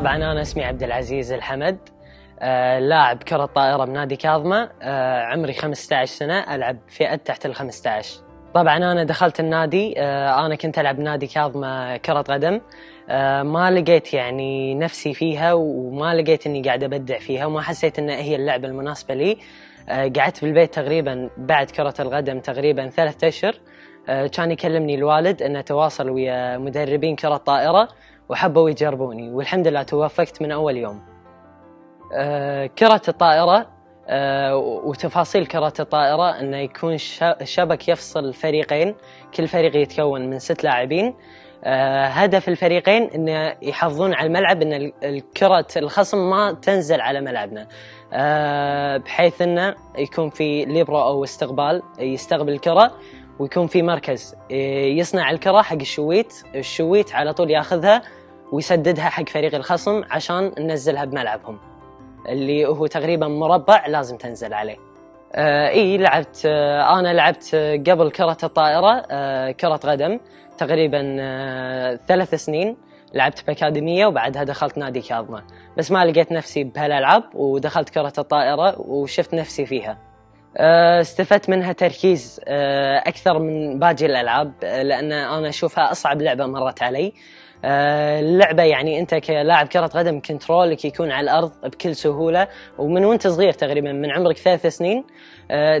طبعا أنا اسمي عبد العزيز الحمد آه لاعب كرة طائرة بنادي كاظمة آه عمري 15 سنة ألعب فئة تحت ال 15 طبعا أنا دخلت النادي آه أنا كنت ألعب بنادي كاظمة كرة قدم آه ما لقيت يعني نفسي فيها وما لقيت إني قاعد أبدع فيها وما حسيت إن هي اللعبة المناسبة لي. آه قعدت بالبيت تقريبا بعد كرة القدم تقريبا ثلاثة أشهر آه كان يكلمني الوالد انه تواصل ويا مدربين كرة طائرة. وحبوا يجربوني والحمد لله توفقت من أول يوم. آه كرة الطائرة آه وتفاصيل كرة الطائرة إنه يكون شبك يفصل فريقين كل فريق يتكون من ست لاعبين. آه هدف الفريقين إنه يحافظون على الملعب إن الكرة الخصم ما تنزل على ملعبنا. بحيث إنه يكون في ليبرو أو استقبال يستقبل الكرة ويكون في مركز يصنع الكرة حق الشويت. الشويت على طول ياخذها ويسددها حق فريق الخصم عشان ننزلها بملعبهم. اللي هو تقريبا مربع لازم تنزل عليه. آه إي لعبت آه أنا لعبت قبل كرة الطائرة آه كرة قدم تقريبا آه ثلاث سنين لعبت بأكاديمية وبعدها دخلت نادي كاظمة. بس ما لقيت نفسي بهالألعاب ودخلت كرة الطائرة وشفت نفسي فيها. استفدت منها تركيز أكثر من باقي الألعاب لأن أنا أشوفها أصعب لعبة مرت علي. اللعبة يعني أنت كلاعب كرة قدم كنترولك يكون على الأرض بكل سهولة ومن وأنت صغير تقريبا من عمرك ثلاث سنين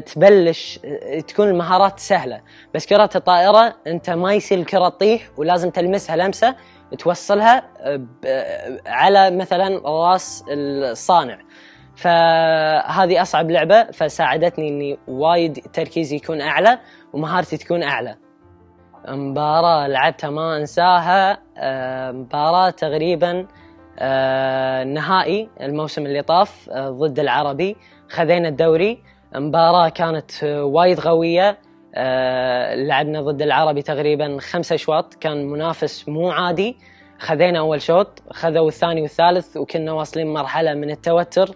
تبلش تكون المهارات سهلة. بس كرة الطائرة أنت ما يصير الكرة تطيح ولازم تلمسها لمسة توصلها على مثلا راس الصانع. فهذه أصعب لعبة فساعدتني إني وايد تركيزي يكون أعلى ومهارتي تكون أعلى. مباراة لعبتها ما أنساها مباراة تقريبا نهائي الموسم اللي طاف ضد العربي خذينا الدوري. مباراة كانت وايد قوية لعبنا ضد العربي تقريبا خمسة اشواط كان منافس مو عادي. خذينا أول شوط خذوا الثاني والثالث وكنا واصلين مرحلة من التوتر.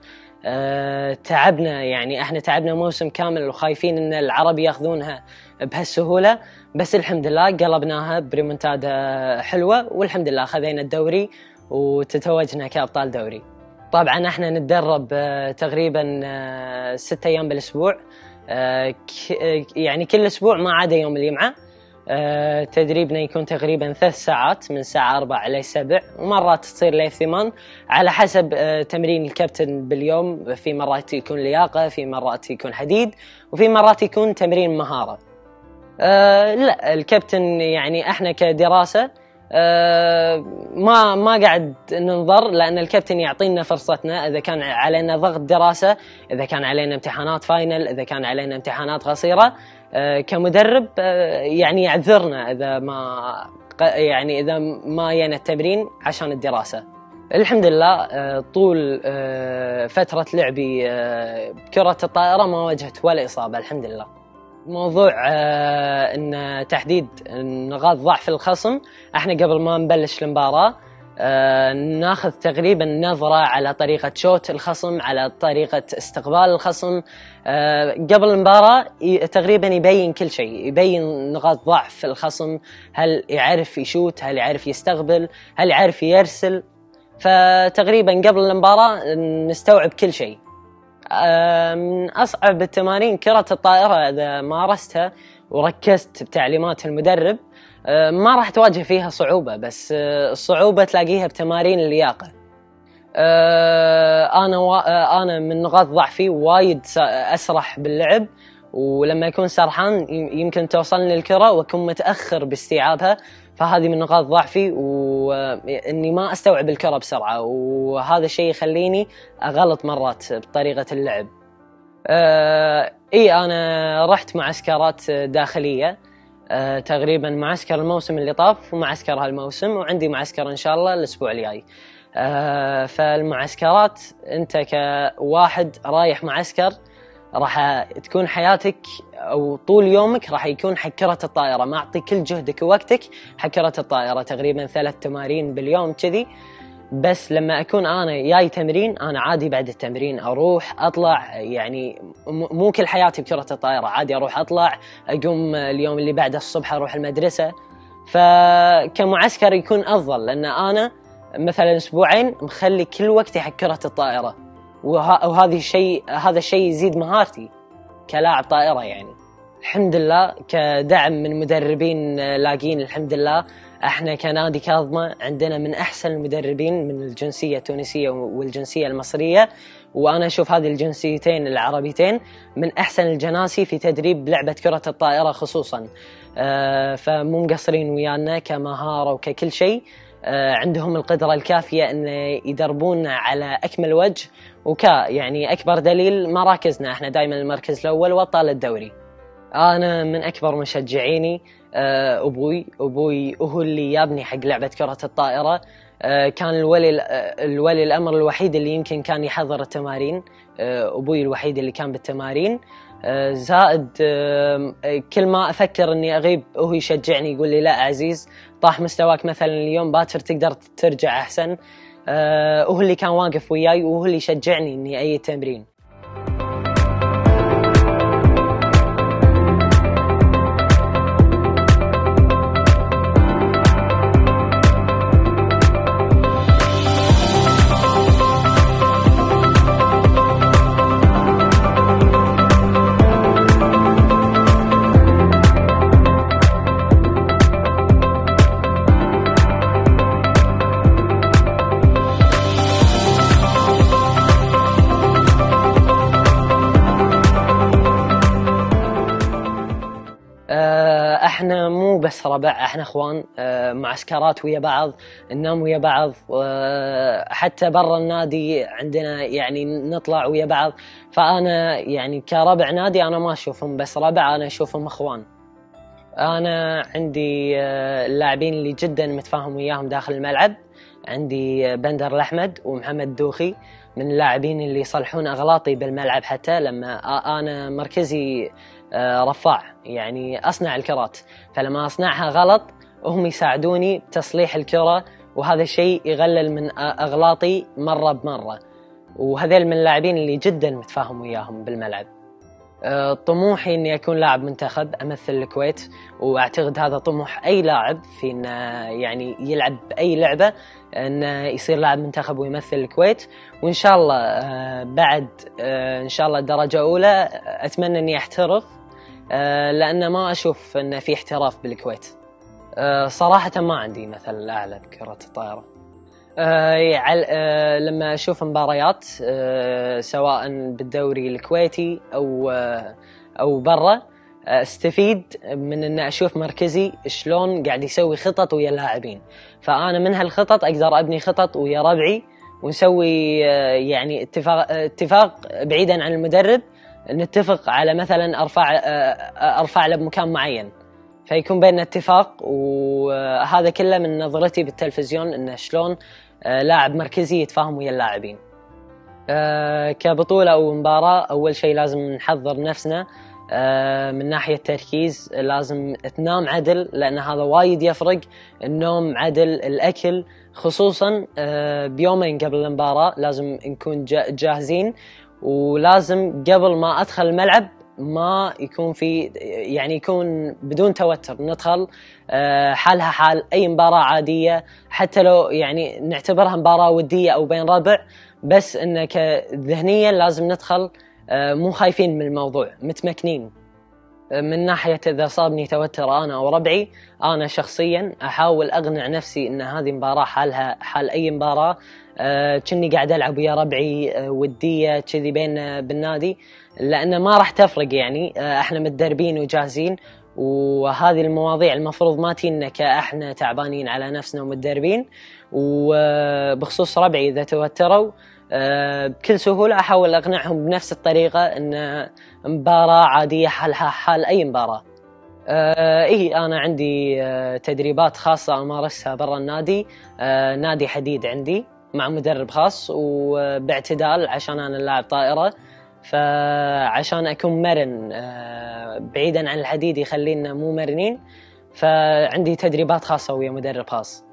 أه تعبنا يعني إحنا تعبنا موسم كامل وخايفين إن العرب ياخذونها بهالسهولة. بس الحمد لله قلبناها بريمونتادا حلوة والحمد لله خذينا الدوري وتتوجنا كأبطال دوري. طبعا إحنا نتدرب أه تقريبا أه ست أيام بالأسبوع. يعني كل أسبوع ما عدا يوم الجمعة. تدريبنا يكون تقريبا ثلاث ساعات من الساعة أربع إلى سبع ومرات تصير لي ثمان على حسب أه تمرين الكابتن باليوم في مرات يكون لياقة في مرات يكون حديد وفي مرات يكون تمرين مهارة. أه لا الكابتن يعني إحنا كدراسة ما ما قاعد ننظر لأن الكابتن يعطينا فرصتنا إذا كان علينا ضغط دراسة، إذا كان علينا امتحانات فاينل، إذا كان علينا امتحانات قصيرة، أه كمدرب أه يعني يعذرنا إذا ما يعني إذا ما جينا التمرين عشان الدراسة. الحمد لله طول فترة لعبي بكره الطائرة ما واجهت ولا إصابة الحمد لله. موضوع آه إن تحديد نقاط ضعف الخصم إحنا قبل ما نبلش المباراة آه ناخذ تقريبا نظرة على طريقة شوت الخصم على طريقة استقبال الخصم. آه قبل المباراة تقريبا يبين كل شيء يبين نقاط ضعف الخصم هل يعرف يشوت هل يعرف يستقبل هل يعرف يرسل. فتقريبا قبل المباراة نستوعب كل شيء. من أصعب التمارين كرة الطائرة إذا مارستها وركزت بتعليمات المدرب ما راح تواجه فيها صعوبة بس الصعوبة تلاقيها بتمارين اللياقة. أنا و... أنا من نقاط ضعفي وايد أسرح باللعب ولما يكون سرحان يمكن توصلني الكرة وأكون متأخر باستيعابها فهذه من نقاط ضعفي واني ما أستوعب الكرة بسرعة وهذا الشيء يخليني أغلط مرات بطريقة اللعب. أه إي أنا رحت معسكرات داخلية أه تقريبا معسكر الموسم اللي طاف ومعسكر هالموسم وعندي معسكر إن شاء الله الأسبوع الجاي. أه فالمعسكرات أنت كواحد رايح معسكر راح تكون حياتك أو طول يومك راح يكون حق كرة الطائرة. ما اعطي كل جهدك ووقتك حق كرة الطائرة. تقريبا ثلاث تمارين باليوم كذي. بس لما أكون أنا جاي تمرين أنا عادي بعد التمرين أروح أطلع. يعني مو كل حياتي بكرة الطائرة. عادي أروح أطلع أقوم اليوم اللي بعده الصبح أروح المدرسة. فكمعسكر يكون أفضل لأن أنا مثلا أسبوعين مخلي كل وقتي حق كره الطائرة. وهذه الشيء هذا الشيء يزيد مهارتي كلاعب طائرة يعني. الحمد لله كدعم من مدربين لاقين الحمد لله. إحنا كنادي كاظمة عندنا من أحسن المدربين من الجنسية التونسية والجنسية المصرية. وأنا أشوف هذه الجنسيتين العربيتين من أحسن الجناسي في تدريب لعبة كرة الطائرة خصوصا. آه، فمو مقصرين ويانا كمهارة وككل شيء. آه، عندهم القدرة الكافية أن يدربونا على أكمل وجه وك يعني أكبر دليل مراكزنا. إحنا دائما المركز الأول وأبطال الدوري. أنا من أكبر مشجعيني آه، أبوي. أبوي هو اللي يابني حق لعبة كرة الطائرة. آه، كان الولي آه، الولي الأمر الوحيد اللي يمكن كان يحضر التمارين آه، أبوي الوحيد اللي كان بالتمارين. آه، زائد آه، كل ما أفكر أني أغيب هو يشجعني يقول لي لا عزيز طاح مستواك مثلا اليوم باكر تقدر ترجع أحسن. آه، وهو اللي كان واقف وياي وهو اللي يشجعني إني أي تمرين. بس ربع. إحنا اخوان آه، معسكرات ويا بعض ننام ويا بعض آه، حتى برا النادي عندنا يعني نطلع ويا بعض. فأنا يعني كربع نادي أنا ما أشوفهم بس ربع أنا أشوفهم أخوان. أنا عندي آه، اللاعبين اللي جدا متفاهم وياهم داخل الملعب. عندي بندر الأحمد ومحمد دوخي من اللاعبين اللي يصلحون أغلاطي بالملعب حتى لما أنا مركزي رفاع. يعني أصنع الكرات. فلما أصنعها غلط هم يساعدوني بتصليح الكرة وهذا الشيء يقلل من أغلاطي مرة بمرة. وهذيل من اللاعبين اللي جدا متفاهم وياهم بالملعب. آه، طموحي إني أكون لاعب منتخب أمثل الكويت وأعتقد هذا طموح أي لاعب في إنه يعني يلعب بأي لعبة انه يصير لاعب منتخب ويمثل الكويت. وإن شاء الله آه، بعد آه، إن شاء الله درجه اولى أتمنى إني أحترف. آه، لأن ما أشوف إن في احتراف بالكويت. آه، صراحة ما عندي مثل أعلى بكرة الطائرة. آه، لما أشوف مباريات سواء بالدوري الكويتي أو آه، أو برا أستفيد من إن أشوف مركزي شلون قاعد يسوي خطط ويا اللاعبين. فأنا من هالخطط أقدر أبني خطط ويا ربعي ونسوي يعني اتفاق اتفاق بعيدا عن المدرب نتفق على مثلا أرفع آه، أرفع له بمكان معين. فيكون بيننا اتفاق وهذا كله من نظرتي بالتلفزيون إنه شلون آه، لاعب مركزي يتفاهم ويا اللاعبين. آه، كبطولة أو مباراة أول شيء لازم نحضر نفسنا آه، من ناحية تركيز لازم تنام عدل لأن هذا وايد يفرق النوم عدل الأكل. خصوصا آه، بيومين قبل المباراة لازم نكون جا- جاهزين. ولازم قبل ما أدخل الملعب ما يكون في يعني يكون بدون توتر. ندخل آه، حالها حال أي مباراة عادية حتى لو يعني نعتبرها مباراة ودية أو بين ربع بس انك ذهنيا لازم ندخل آه، مو خايفين من الموضوع متمكنين. آه، من ناحية إذا صابني توتر أنا أو ربعي أنا شخصيا أحاول أقنع نفسي إن هذه مباراة حالها حال أي مباراة كني قاعد ألعب ويا ربعي آه، ودية كذي بيننا بالنادي لأن ما راح تفرق يعني. آه، إحنا متدربين وجاهزين وهذه المواضيع المفروض ما تينا كإحنا تعبانين على نفسنا ومتدربين. وبخصوص ربعي إذا توتروا آه، بكل سهولة أحاول أقنعهم بنفس الطريقة إن مباراة عادية حالها حال أي مباراة. آه إيه أنا عندي آه تدريبات خاصة أمارسها برا النادي آه نادي حديد عندي. مع مدرب خاص وباعتدال عشان أنا لاعب طائرة. فعشان أكون مرن آه بعيدا عن الحديد يخلينا مو مرنين. فعندي تدريبات خاصة ويا مدرب خاص.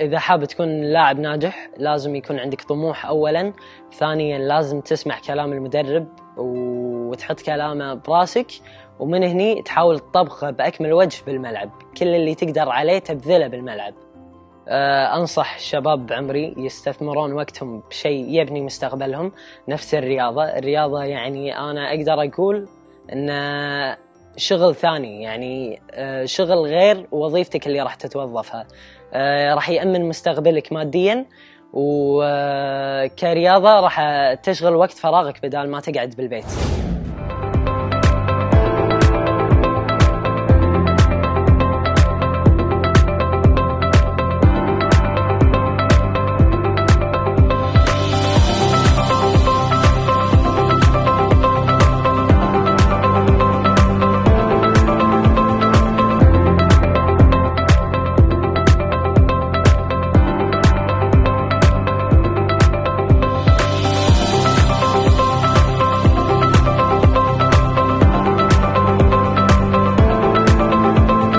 إذا حاب تكون لاعب ناجح لازم يكون عندك طموح أولا. ثانيا لازم تسمع كلام المدرب وتحط كلامه براسك. ومن هني تحاول تطبقه بأكمل وجه بالملعب. كل اللي تقدر عليه تبذله بالملعب. أنصح شباب عمري يستثمرون وقتهم بشيء يبني مستقبلهم نفس الرياضة. الرياضة يعني أنا أقدر أقول أن شغل ثاني يعني آه، شغل غير وظيفتك اللي راح تتوظفها. آه، راح يأمن مستقبلك ماديا وكرياضة راح تشغل وقت فراغك بدال ما تقعد بالبيت.